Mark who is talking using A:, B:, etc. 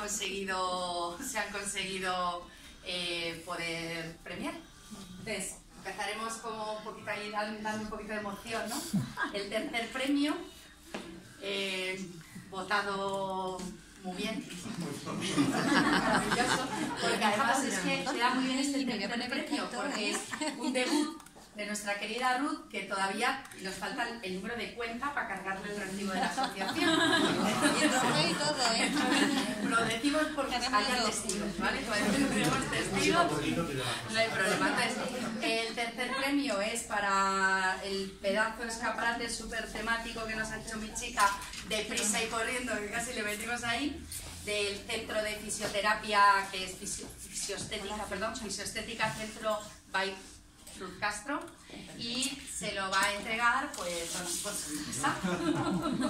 A: conseguido, se han conseguido eh, poder premiar. Entonces, empezaremos como un poquito ahí dando un poquito de emoción, ¿no? El tercer premio, eh, votado muy bien, maravilloso, porque además es que se da muy bien este tercer premio, porque es un debut de nuestra querida Ruth, que todavía nos falta el número de cuenta para cargarle el recibo de la asociación. porque haya testigos, ¿vale? Cuando tenemos testigos, no hay problema. Entonces, el tercer premio es para el pedazo de escaparate súper temático que nos ha hecho mi chica, de prisa y corriendo, que casi le metimos ahí, del centro de fisioterapia, que es fisio, fisioestética, perdón, fisioestética Centro by Cruz Castro y se lo va a entregar pues, bueno, pues,